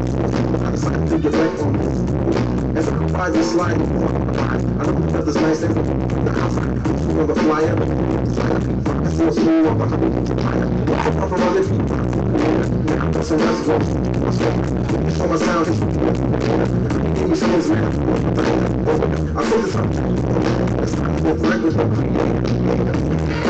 As I try to slide, on the ride, I don't have this nice thing. The house, on the flyer, I feel smooth on the flyer. Up on my lips, so let's go. For my sound, me skills, man. I told you something. It's time to get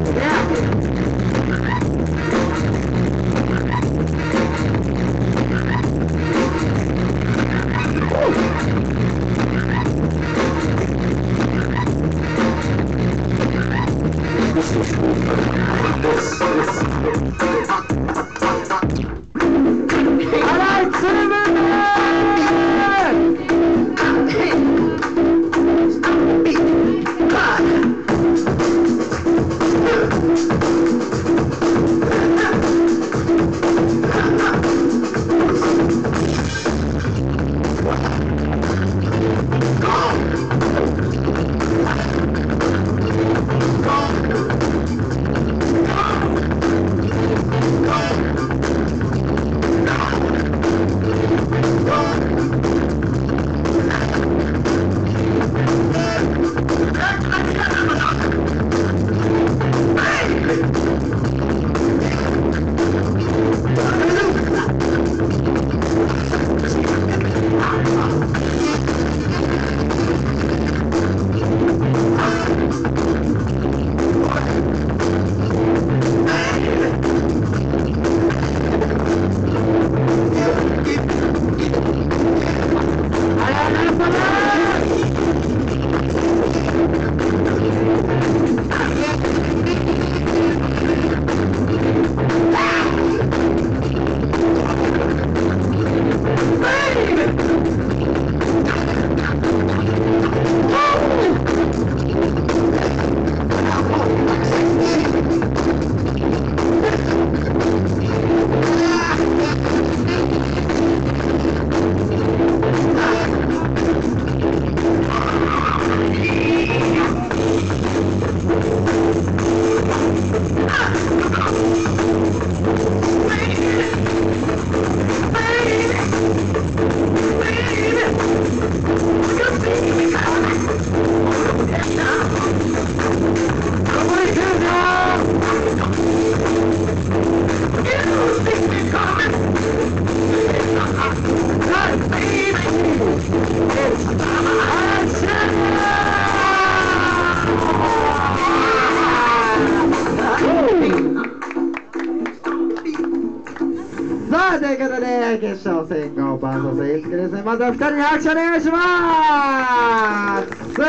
です。Yeah. さあ、ということで、決勝戦後バーサスエースケですね。まずは二人に拍手お願いします